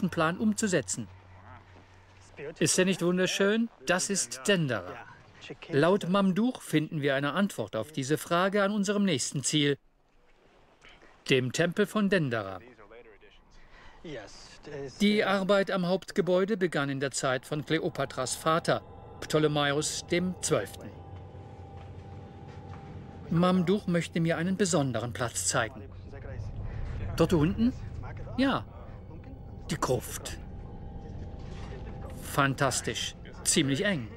besten Plan umzusetzen. Ist er nicht wunderschön? Das ist Dendera. Laut Mamduch finden wir eine Antwort auf diese Frage an unserem nächsten Ziel, dem Tempel von Dendera. Die Arbeit am Hauptgebäude begann in der Zeit von Kleopatras Vater, Ptolemaios XII. Mamduch möchte mir einen besonderen Platz zeigen. Dort unten? Ja, die Gruft. Fantastisch, ziemlich eng.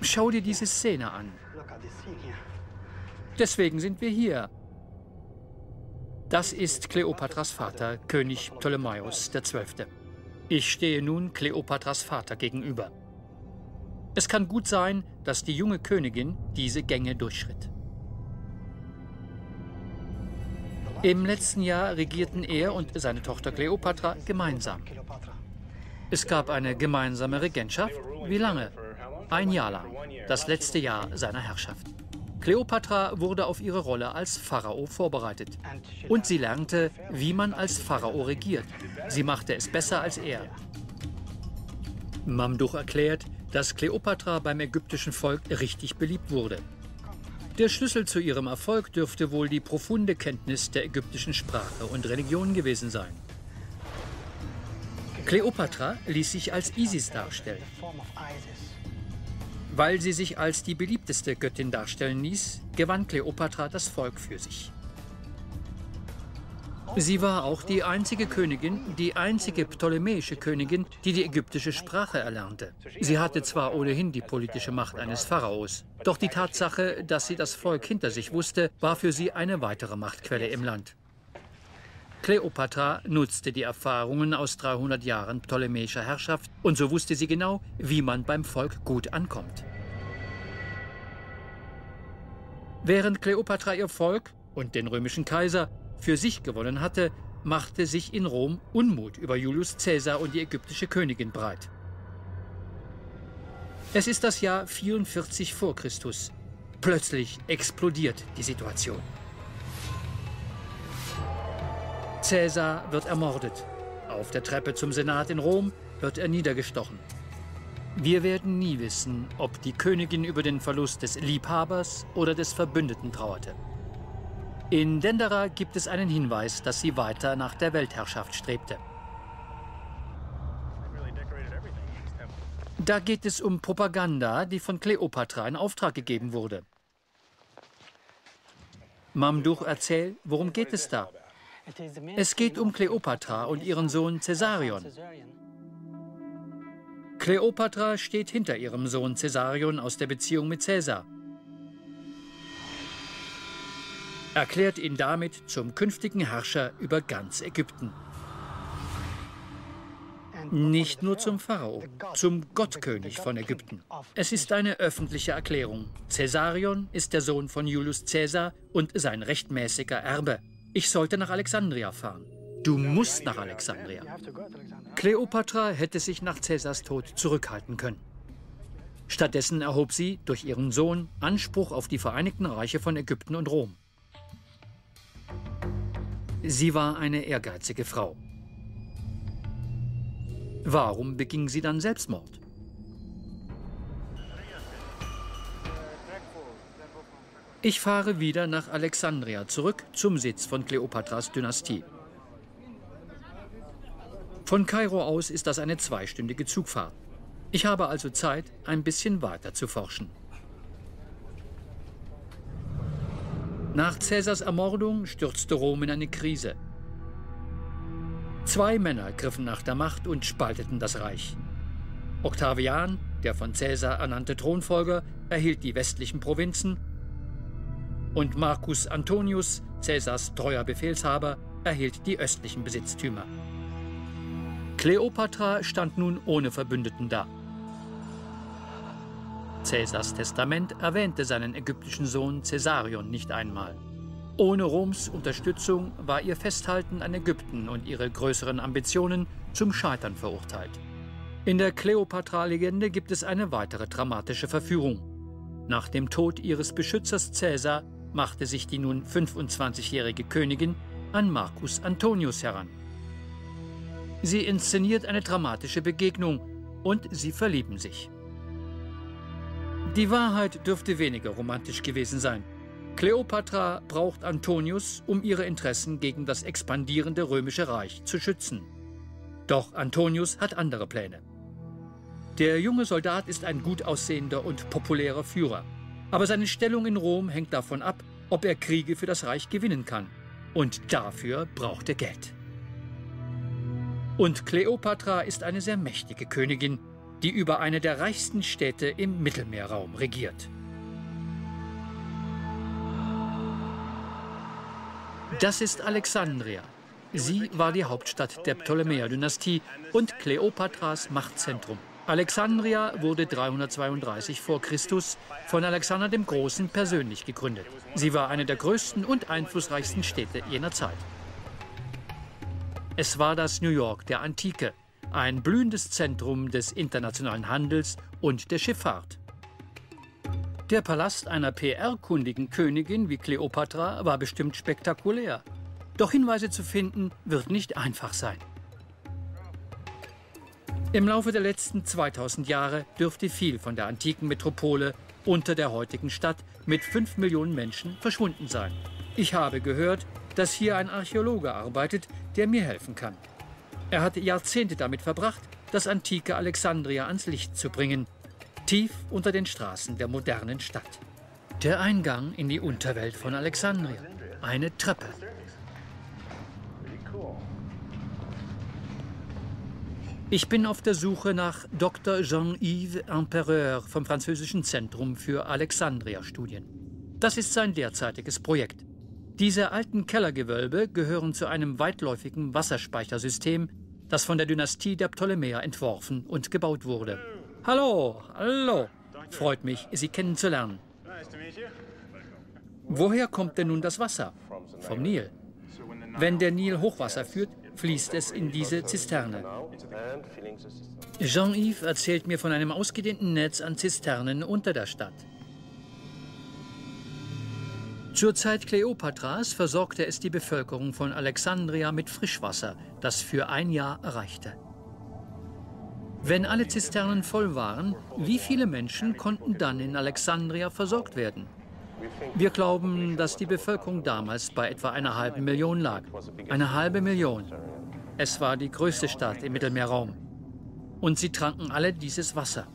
Schau dir diese Szene an. Deswegen sind wir hier. Das ist Kleopatras Vater, König Ptolemaios XII. Ich stehe nun Kleopatras Vater gegenüber. Es kann gut sein, dass die junge Königin diese Gänge durchschritt. Im letzten Jahr regierten er und seine Tochter Kleopatra gemeinsam. Es gab eine gemeinsame Regentschaft. Wie lange? Ein Jahr lang. Das letzte Jahr seiner Herrschaft. Kleopatra wurde auf ihre Rolle als Pharao vorbereitet. Und sie lernte, wie man als Pharao regiert. Sie machte es besser als er. Mamduch erklärt, dass Kleopatra beim ägyptischen Volk richtig beliebt wurde. Der Schlüssel zu ihrem Erfolg dürfte wohl die profunde Kenntnis der ägyptischen Sprache und Religion gewesen sein. Kleopatra ließ sich als Isis darstellen. Weil sie sich als die beliebteste Göttin darstellen ließ, gewann Kleopatra das Volk für sich. Sie war auch die einzige Königin, die einzige ptolemäische Königin, die die ägyptische Sprache erlernte. Sie hatte zwar ohnehin die politische Macht eines Pharaos, doch die Tatsache, dass sie das Volk hinter sich wusste, war für sie eine weitere Machtquelle im Land. Kleopatra nutzte die Erfahrungen aus 300 Jahren ptolemäischer Herrschaft und so wusste sie genau, wie man beim Volk gut ankommt. Während Kleopatra ihr Volk und den römischen Kaiser für sich gewonnen hatte, machte sich in Rom Unmut über Julius Caesar und die ägyptische Königin breit. Es ist das Jahr 44 vor Christus. Plötzlich explodiert die Situation. Caesar wird ermordet. Auf der Treppe zum Senat in Rom wird er niedergestochen. Wir werden nie wissen, ob die Königin über den Verlust des Liebhabers oder des Verbündeten trauerte. In Dendera gibt es einen Hinweis, dass sie weiter nach der Weltherrschaft strebte. Da geht es um Propaganda, die von Kleopatra in Auftrag gegeben wurde. Mamduch erzählt, worum geht es da? Es geht um Kleopatra und ihren Sohn Caesarion. Kleopatra steht hinter ihrem Sohn Caesarion aus der Beziehung mit Caesar. Erklärt ihn damit zum künftigen Herrscher über ganz Ägypten. Nicht nur zum Pharao, zum Gottkönig von Ägypten. Es ist eine öffentliche Erklärung. Caesarion ist der Sohn von Julius Caesar und sein rechtmäßiger Erbe. Ich sollte nach Alexandria fahren. Du musst nach Alexandria. Kleopatra hätte sich nach Cäsars Tod zurückhalten können. Stattdessen erhob sie durch ihren Sohn Anspruch auf die Vereinigten Reiche von Ägypten und Rom. Sie war eine ehrgeizige Frau. Warum beging sie dann Selbstmord? Ich fahre wieder nach Alexandria zurück zum Sitz von Kleopatras Dynastie. Von Kairo aus ist das eine zweistündige Zugfahrt. Ich habe also Zeit, ein bisschen weiter zu forschen. Nach Caesars Ermordung stürzte Rom in eine Krise. Zwei Männer griffen nach der Macht und spalteten das Reich. Octavian, der von Caesar ernannte Thronfolger, erhielt die westlichen Provinzen und Marcus Antonius, Caesars treuer Befehlshaber, erhielt die östlichen Besitztümer. Kleopatra stand nun ohne Verbündeten da. Caesars Testament erwähnte seinen ägyptischen Sohn Caesarion nicht einmal. Ohne Roms Unterstützung war ihr Festhalten an Ägypten und ihre größeren Ambitionen zum Scheitern verurteilt. In der Kleopatra-Legende gibt es eine weitere dramatische Verführung. Nach dem Tod ihres Beschützers Caesar machte sich die nun 25-jährige Königin an Marcus Antonius heran. Sie inszeniert eine dramatische Begegnung und sie verlieben sich. Die Wahrheit dürfte weniger romantisch gewesen sein. Kleopatra braucht Antonius, um ihre Interessen gegen das expandierende römische Reich zu schützen. Doch Antonius hat andere Pläne. Der junge Soldat ist ein gut aussehender und populärer Führer. Aber seine Stellung in Rom hängt davon ab, ob er Kriege für das Reich gewinnen kann. Und dafür braucht er Geld. Und Kleopatra ist eine sehr mächtige Königin, die über eine der reichsten Städte im Mittelmeerraum regiert. Das ist Alexandria. Sie war die Hauptstadt der Ptolemäer-Dynastie und Kleopatras Machtzentrum. Alexandria wurde 332 vor Christus von Alexander dem Großen persönlich gegründet. Sie war eine der größten und einflussreichsten Städte jener Zeit. Es war das New York der Antike, ein blühendes Zentrum des internationalen Handels und der Schifffahrt. Der Palast einer PR-kundigen Königin wie Kleopatra war bestimmt spektakulär. Doch Hinweise zu finden wird nicht einfach sein. Im Laufe der letzten 2000 Jahre dürfte viel von der antiken Metropole unter der heutigen Stadt mit 5 Millionen Menschen verschwunden sein. Ich habe gehört, dass hier ein Archäologe arbeitet, der mir helfen kann. Er hat Jahrzehnte damit verbracht, das antike Alexandria ans Licht zu bringen, tief unter den Straßen der modernen Stadt. Der Eingang in die Unterwelt von Alexandria, eine Treppe. Ich bin auf der Suche nach Dr. Jean-Yves Impereur vom französischen Zentrum für Alexandria-Studien. Das ist sein derzeitiges Projekt. Diese alten Kellergewölbe gehören zu einem weitläufigen Wasserspeichersystem, das von der Dynastie der Ptolemäer entworfen und gebaut wurde. Hallo, hallo. Freut mich, Sie kennenzulernen. Woher kommt denn nun das Wasser? Vom Nil. Wenn der Nil Hochwasser führt, fließt es in diese Zisterne. Jean-Yves erzählt mir von einem ausgedehnten Netz an Zisternen unter der Stadt. Zur Zeit Kleopatras versorgte es die Bevölkerung von Alexandria mit Frischwasser, das für ein Jahr reichte. Wenn alle Zisternen voll waren, wie viele Menschen konnten dann in Alexandria versorgt werden? Wir glauben, dass die Bevölkerung damals bei etwa einer halben Million lag. Eine halbe Million. Es war die größte Stadt im Mittelmeerraum. Und sie tranken alle dieses Wasser.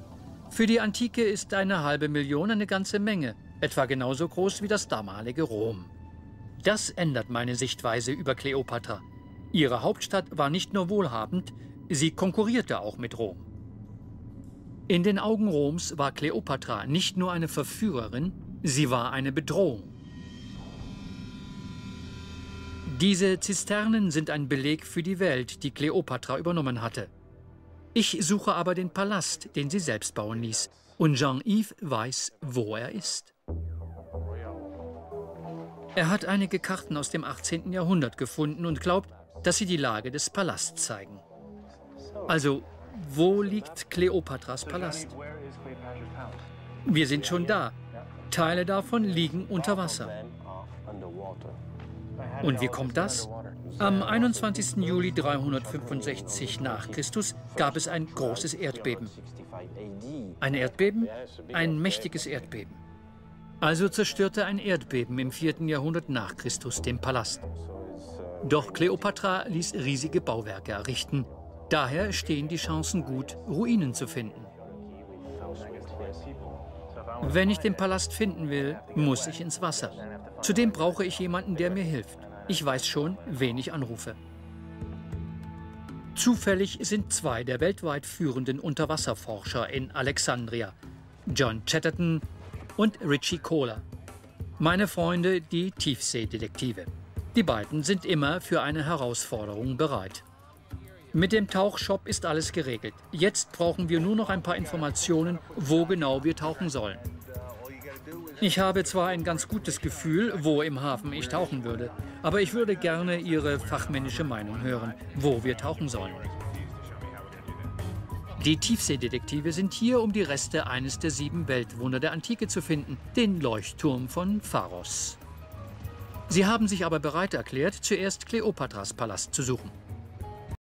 Für die Antike ist eine halbe Million eine ganze Menge, etwa genauso groß wie das damalige Rom. Das ändert meine Sichtweise über Kleopatra. Ihre Hauptstadt war nicht nur wohlhabend, sie konkurrierte auch mit Rom. In den Augen Roms war Kleopatra nicht nur eine Verführerin, Sie war eine Bedrohung. Diese Zisternen sind ein Beleg für die Welt, die Kleopatra übernommen hatte. Ich suche aber den Palast, den sie selbst bauen ließ. Und Jean-Yves weiß, wo er ist. Er hat einige Karten aus dem 18. Jahrhundert gefunden und glaubt, dass sie die Lage des Palasts zeigen. Also, wo liegt Kleopatras Palast? Wir sind schon da. Teile davon liegen unter Wasser. Und wie kommt das? Am 21. Juli 365 nach Christus gab es ein großes Erdbeben. Ein Erdbeben? Ein mächtiges Erdbeben. Also zerstörte ein Erdbeben im 4. Jahrhundert nach Christus den Palast. Doch Kleopatra ließ riesige Bauwerke errichten. Daher stehen die Chancen gut, Ruinen zu finden. Wenn ich den Palast finden will, muss ich ins Wasser. Zudem brauche ich jemanden, der mir hilft. Ich weiß schon, wen ich anrufe. Zufällig sind zwei der weltweit führenden Unterwasserforscher in Alexandria, John Chatterton und Richie Kohler. Meine Freunde, die Tiefseedetektive. Die beiden sind immer für eine Herausforderung bereit. Mit dem Tauchshop ist alles geregelt. Jetzt brauchen wir nur noch ein paar Informationen, wo genau wir tauchen sollen. Ich habe zwar ein ganz gutes Gefühl, wo im Hafen ich tauchen würde, aber ich würde gerne Ihre fachmännische Meinung hören, wo wir tauchen sollen. Die Tiefseedetektive sind hier, um die Reste eines der sieben Weltwunder der Antike zu finden, den Leuchtturm von Pharos. Sie haben sich aber bereit erklärt, zuerst Kleopatras Palast zu suchen.